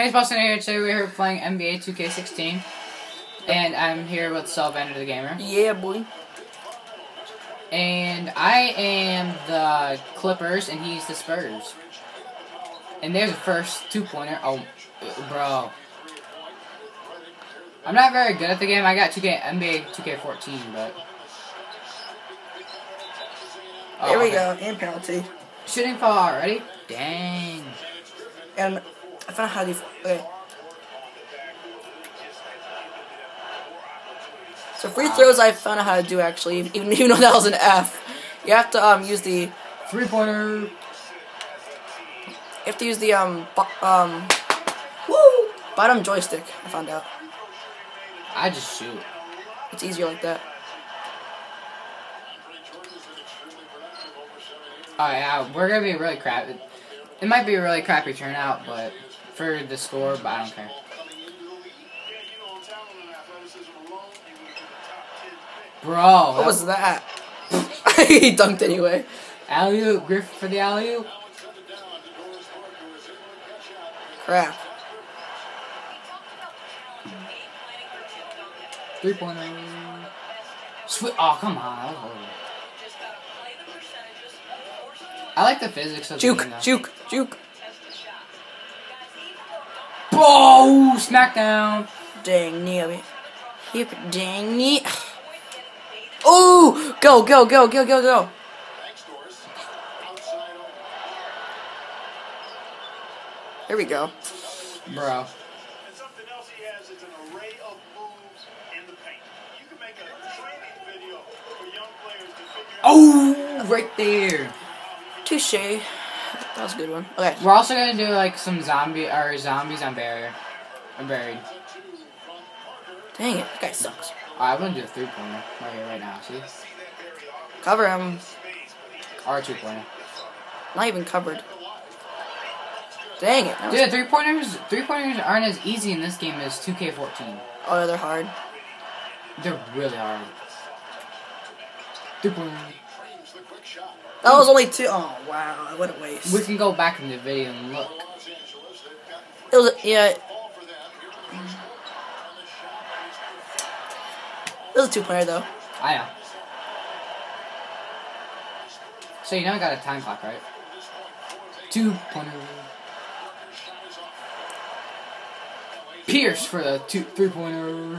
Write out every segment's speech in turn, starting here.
Hey, Boston here. Today we're here playing NBA 2K16. And I'm here with Salvander the Gamer. Yeah, boy. And I am the Clippers and he's the Spurs. And there's a first two pointer. Oh, bro. I'm not very good at the game. I got 2K NBA 2K14, but. Oh, There we okay. go. And penalty. Shooting far. Ready? Dang. And I found out how to. Okay. So free throws, I found out how to do actually, even even though that was an F. You have to um use the Three pointer. You have to use the um um woo bottom joystick. I found out I just shoot. it's easier like that. Oh yeah, we're gonna be really crap. It might be a really crappy turnout, but for the score, but I don't care. Bro, What was that? he dunked anyway. alley oop? Griff for the alley oop. Crap. Three pointer. Sweet. Oh come on. that was horrible. I like the physics of the Juke, game, though. juke, juke. Bro, smackdown. Dang near Hip dang near. Oh, go, go, go, go, go, go. There we go. Bro. And something else he has is an array of moves in the paint. You can make a training video for young players to figure Oh, right there. Touche. That was a good one. Okay. We're also gonna do like some zombie or zombies on barrier. I'm buried. Dang it. That guy sucks. Oh, I'm gonna do a three pointer right here, right now. See, Cover him. or a two pointer. Not even covered. Dang it. Was- Dude, three pointers, three pointers aren't as easy in this game as 2K14. oh, they're hard. They're really hard. Three pointer. That was only two. Oh, wow. What a waste. We can go back in the video and look. It was, yeah. It was a two pointer, though. Ah, I know. So you know I got a time clock, right? Two pointer. Pierce for the two three pointer.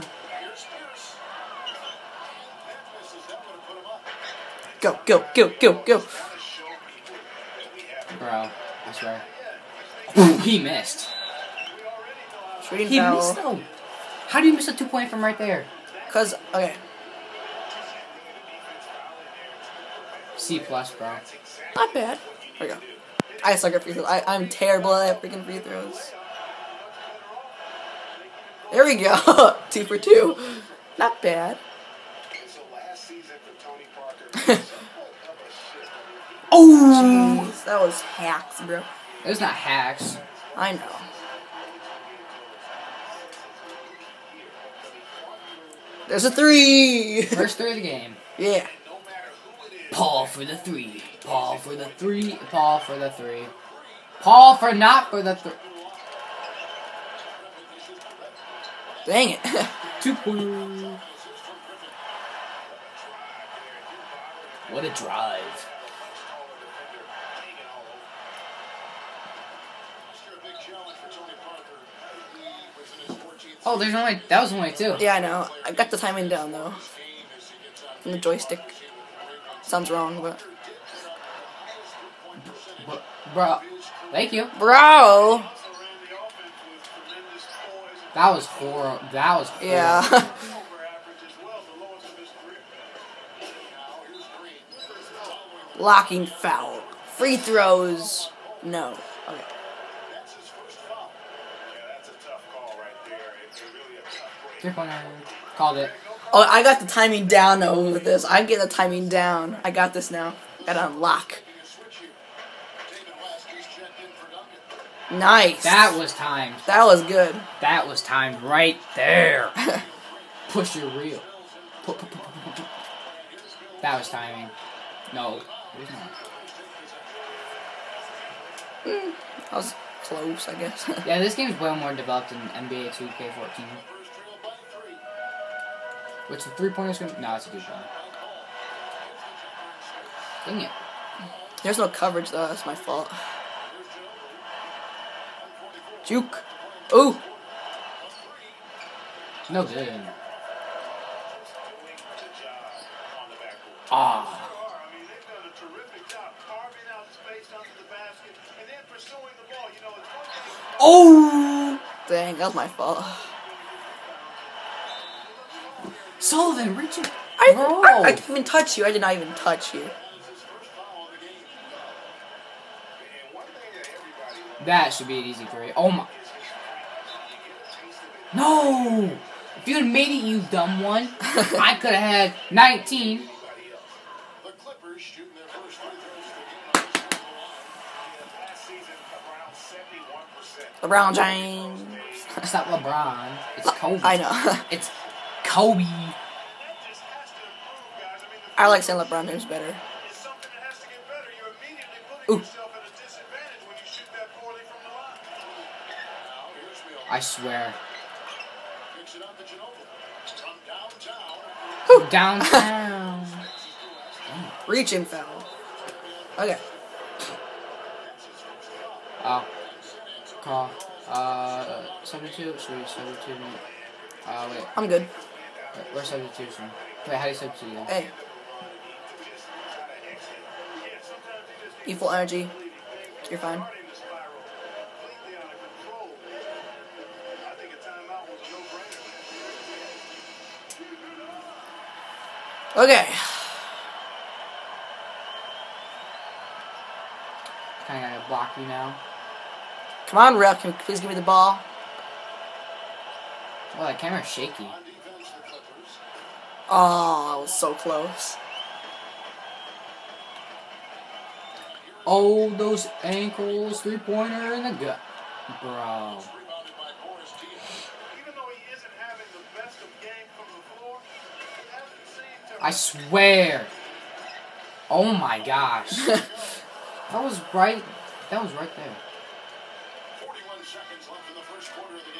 Go, go, go, go, go. Bro, I swear. he missed. Shooting He foul. missed though. How do you miss a two point from right there? Cause okay, C plus, bro. not bad. There we go. I suck at free throws. I, I'm terrible at freaking free throws. There we go. two for two. Not bad. Oh! Jeez, that was hacks, bro. It was not hacks. I know. There's a three. First three of the game. yeah. Paul for the three. Paul for the three. Paul for the three. Paul for not for the three. Dang it. Two pointer. What a drive. Oh, there's only that was only two. yeah, I know. I got the timing down though. From the joystick. Sounds wrong, but bro, thank you. bro. That was horrible. That was horrible. Yeah. Locking foul. Free throws. No. Okay. Three. Called it. Oh, I got the timing down though with this. I get the timing down. I got this now. Got to unlock. Nice. That was timed. that was good. That was timed right there. Push your reel. That was timing. No, it was not. Hmm, that was close, I guess. Yeah, this game's way more developed than NBA 2K14. Which the three pointers gonna? No, it's a two pointer. Dang it! There's no coverage though. That's my fault. Juke. Ooh. No good. Good job on the backboard. Ah, I mean, they've done a Sullivan, it. I, Bro. I, I didn't even touch you. I did not even touch you. That should be an easy three. Oh my! No! If you had made it, you dumb one, I could have had 19. The Clippers shooting their first free throws of the game. Last season, around 71%. LeBron James. It's not LeBron. It's Kobe. I know. It's Kobe. I mean, the I like saying LeBron James better. is something that has to get better. You're immediately putting Ooh. yourself at a disadvantage when you shoot that poorly from the line. Now, here's Mills. I swear. Kicks it out to Ginobili. From downtown. Downtown. Reaching foul. Okay. Oh. Call. Uh, substitute. Should we substitute? me? Uh, wait. I'm good. Wait, Where's substitution? Wait, how do you substitute that? Hey. E full energy. You're fine. Starting to spiral. Completely out of control. I think a timeout was a no-brainer. Okay. Kind of gotta block you now. Come on, ref. Can you please give me the ball? Oh, that camera's shaky. On defense, the Clippers. Oh, I was so close. Oh, those ankles, three pointer in the gut. Bro. Rebounded by Boris Diaw. Even though he isn't having the best of game from the floor, he hasn't seemed to I swear. Oh my gosh. that was right. That was right there. 41 seconds left in the first quarter of the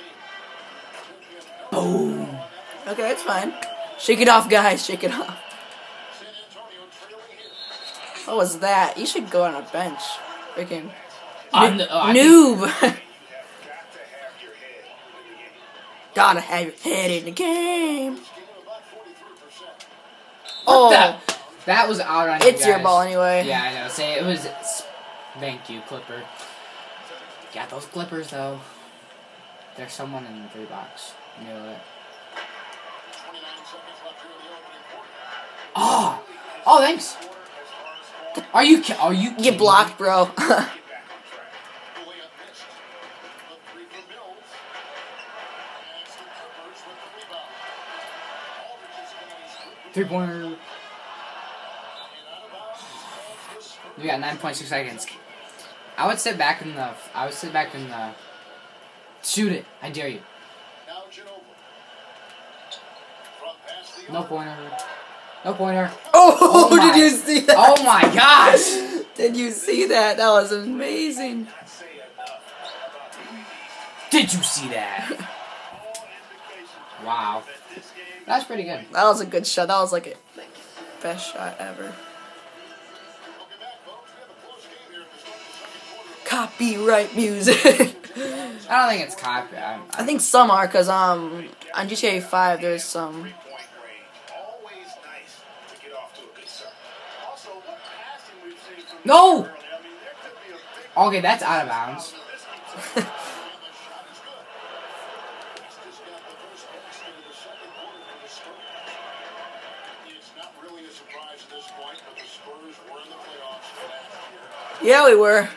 game. Boom. Okay, it's fine. Shake it off, guys. Shake it off. What was that? You should go on a bench. Freaking I'm the- oh, think- noob. Got to have your head in the game. Gotta have your head in the game. Scoring about 43%. Oh, That, that was out on you it's your ball anyway. Yeah, I know. Say it was. Thank you, Clipper. Got those Clippers though. There's someone in the three box. You know it. 29 seconds left here in the opening quarter. Oh, oh, thanks. Are you? ki- Are you? Get kidding blocked, bro. Get back on track. The layup missed. The three for Mills. And it's the Clippers with the rebound. Aldridge has got his me? Three pointer. We got nine point six seconds. I would sit back in the. I would sit back in the. Shoot it! I dare you. Now Ginobili. From past No arc. pointer. No pointer. oh, Oh my- did you see that? Oh my gosh! Did you see that? That was amazing. Not say enough about the Did you see that? Wow. that this game That's pretty good. That was a good shot. That was like a best shot ever. Welcome back, folks. We have a close game here at the start of the second quarter. Copyright music. I don't think it's copy. I, I think some are, cause um on GTA 5 there's some. Point range. Always nice to get off to a good start. Also, what passing we've seen from No! early. I mean, there could be a big Okay, that's out of bounds. this keeps up. And the shot is good. He's just got the first pass into the second quarter for the Spurs. It's not really a surprise at this point, but the Spurs were in the playoffs last year. Yeah, we were.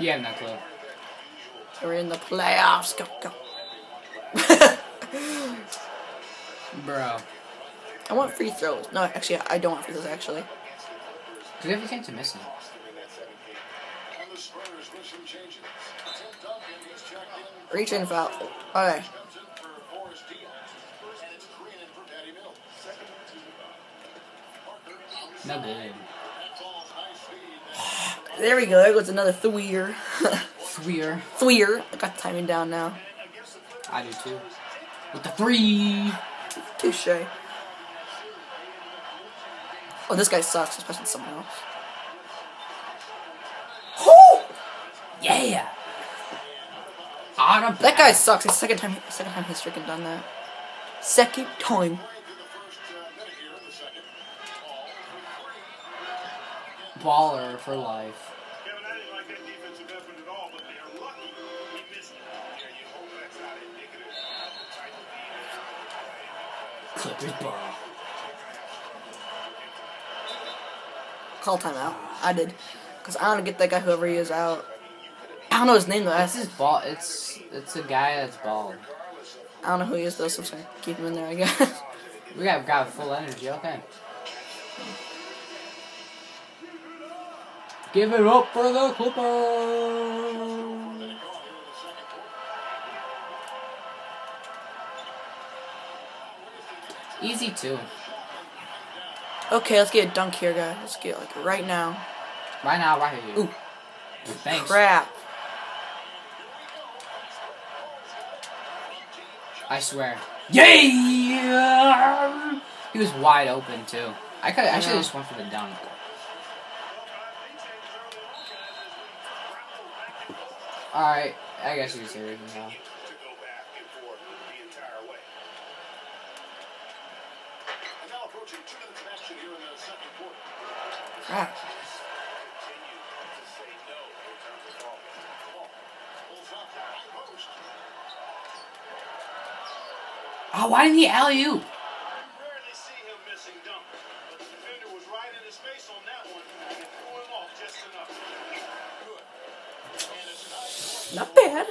You have no clue. We're in the playoffs. Go go. Bro. I want free throws. No, actually, I don't want free throws. Actually, Because every chance you're missing. And the Spurs with some changes. Tim Duncan, he's checked in. reach in foul. Okay. Comes in for Boris Diaw. And it's Green in for Patty oh, Mills. Parker, No good. that ball's high speed. There we go. There goes another three-er. Thweer. Thweer. I got timing down now. I do too. With the three. Touche. Oh, this guy sucks, especially someone else. Oh! Yeah. That guy sucks. It's the second time, second time he's freaking done that. Second time. baller for life. Kevin, I didn't like that defensive effort at all, but they're lucky he missed it. Yeah, you hope that's not indicative of the type of defense Clippers ball. Call timeout. I did. Because I want to get that guy, whoever he is, out. I don't know his name, though. That's his ball. It's it's a guy that's bald. I don't know who he is, though, so I'm just going to keep him in there, I guess. We got got full energy. Okay. Give it up for the Clippers. Easy too. Okay, let's get a dunk here, guys. Let's get, like, right now. Right now, right here. Ooh. Thanks. Crap. I swear. Yeah. He was wide open too. I could. I should just went for the dunk. All right. I guess you can say it now. to go back and forth the entire way. And now approaching two minutes of action here in the second quarter. Crap. Continue to say no in terms of ball. Ball pulls up the high post. Oh, why didn't he alley oop? Rarely see him missing dunks, but the defender was right in his face on that one and threw him off just enough. Good. And it's nice. Not bad.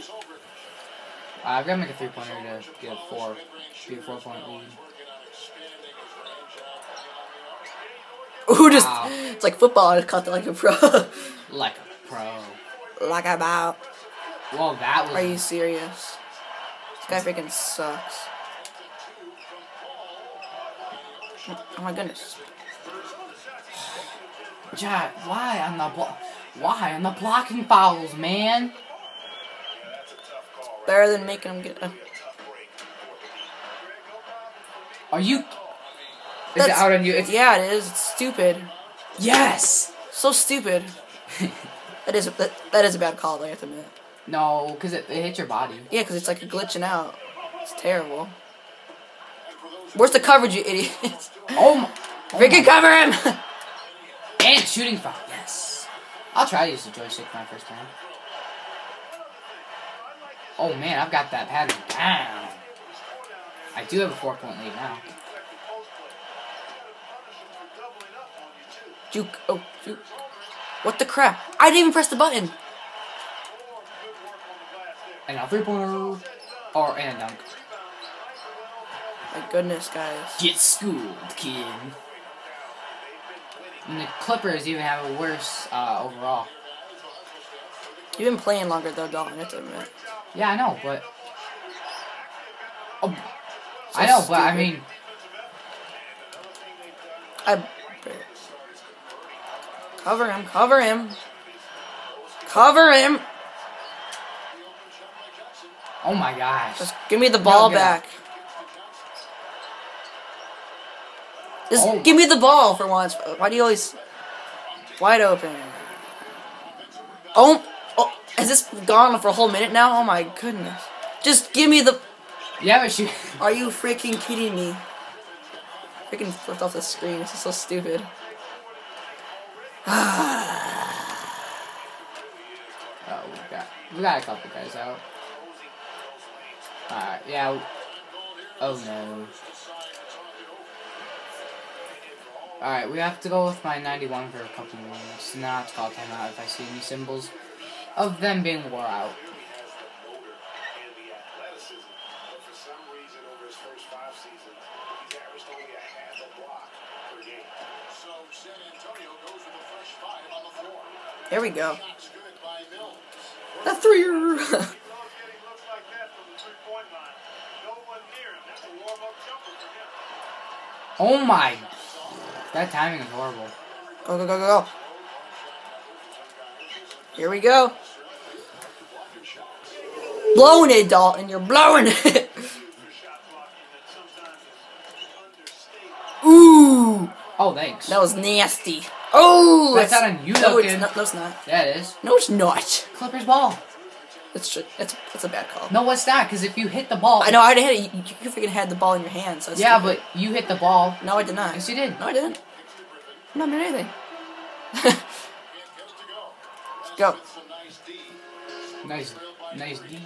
I've got to make a three pointer to get a four, be a four point lead. Working on expanding his range out. Who just. Wow. It's like football. I just caught that like a pro. Like a pro. like I'm. Well, that was. Are you serious? This guy freaking sucks. Oh my goodness. Jack, why on the blo- Why on the blocking fouls, man? It's better than making him get. Are you? Is it out on you? It's, yeah, it is. It's stupid. Yes. So stupid. That is that, that is a bad call. I have to admit. No, because it, it hit your body. Yeah, because it's like glitching out. It's terrible. Where's the coverage, you idiot? Oh, oh my. Freaking cover him! And shooting foul. Yes. I'll try to use the joystick for my first time. Oh man, I've got that pattern down. I do have a four point lead now. Juke. Oh, juke. What the crap? I didn't even press the button. And a three pointer. Or and a dunk. My goodness, guys. Get schooled, kid. And the Clippers even have a worse uh, overall. You've been playing longer though, Dalton. Have to admit. Yeah, I know, but. Oh, So I know, but I mean, I. Cover him. Cover him. Cover him. oh my gosh. Just give me the ball out. back. Just Oh. give me the ball for once. Why do you always wide open? Oh, oh, has this gone for a whole minute now? Oh my goodness! Just give me the. Yeah, but she. Are you freaking kidding me? Freaking flipped off the screen. This is so stupid. Oh, we got we got a couple guys out. Alright, yeah. Oh no. Alright, we have to go with my 91 for a couple more minutes. Not to call timeout if I see any symbols of them being wore out. and the athleticism. But for some reason, over his first five seasons, he's averaged only a half a block per game. So San Antonio goes with a fresh five on the floor. There we go. Shots good by Mills. The three. Loves getting looks like that from the three-point line. No one near him. That's a for. Oh my. That timing is horrible. Go go go go go. Here we go. Blowing it, Dalton. You're blowing it. Shot blocking that sometimes is understated. Ooh, Oh, thanks. that was nasty. Oh, That's not on you, no, though, it's kid. not. No, it's not. Yeah, it is. No, it's not. Clippers ball. That's it's it's a bad call. No, it's not. Because if you hit the ball, I know. I hit it. You, you freaking had the ball in your hand. So Yeah, stupid. but you hit the ball. no, I did not. Yes, you did. No, I didn't. I'm not doing anything. Can't get it to go. Nice Nice, D.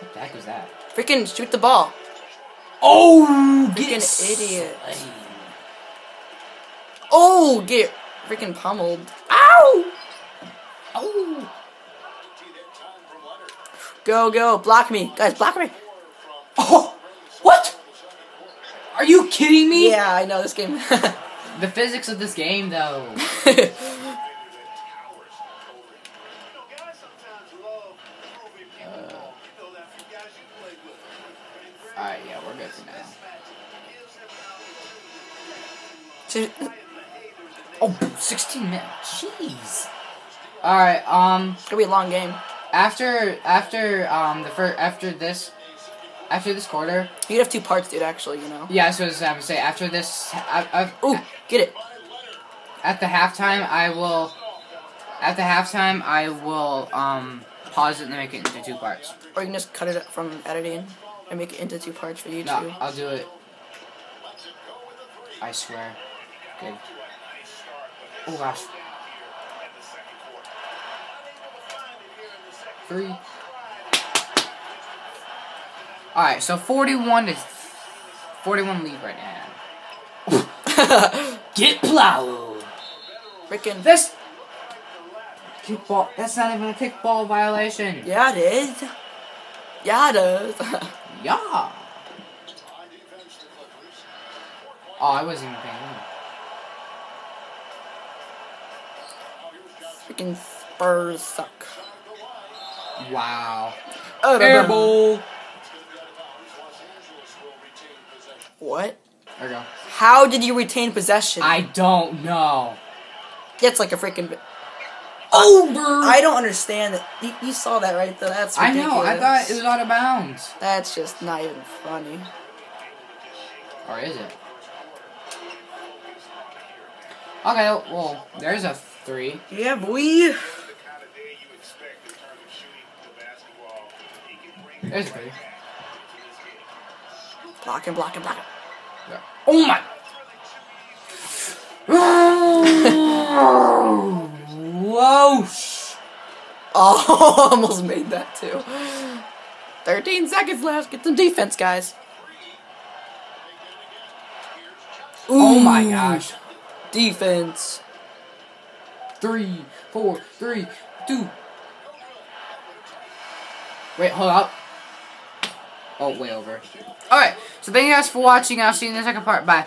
What the heck was that? Freaking shoot the ball. Oh, Freaking idiot. Oh, get freaking pummeled. Ow! Oh. Go, go. Block me. Guys, block me. Oh, what? Are you kidding me? Yeah, I know this game. The physics of this game, though. You know, guys sometimes love proving people wrong. You know that from guys you played with. But in Alright, yeah, we're good for now. Oh, 16 minutes. Jeez. Alright, um, it's gonna be a long game. after, after, um, the first, after this, after this quarter, You'd have two parts, dude. Actually, you know. yeah, so I was to say, after this, I, I, Ooh, get it. at the halftime, I will, at the halftime, I will, um, pause it and make it into two parts. Or you can just cut it from editing and make it into two parts for YouTube. No, I'll do it. I swear. Good. Oh gosh. Three. Alright, so 41 to 41 lead right now. Get plowed. Freaking. This kickball. That's not even a kickball violation. Yeah, it is. Yeah, it is. Yeah. Oh, I wasn't even paying freaking Spurs suck. Wow. Air ball. What? There we go. How did you retain possession? I don't know. That's like a freaking. Over. I don't understand that. You, you saw that right though. That's I know. I thought it was out of bounds. That's just not even funny. Or is it? Okay. Well, there's a three. Yeah, boy. the kind of day you expect in terms of shooting the basketball. He can bring There's three. Blocking, blocking, blocking. There. Oh my. Whoa. Oh, almost made that too. 13 seconds left. Get some defense, guys. Oh my gosh. Defense. Three, four, three, two. Wait, hold up. Oh, way over. Alright, so thank you guys for watching. I'll see you in the second part. Bye.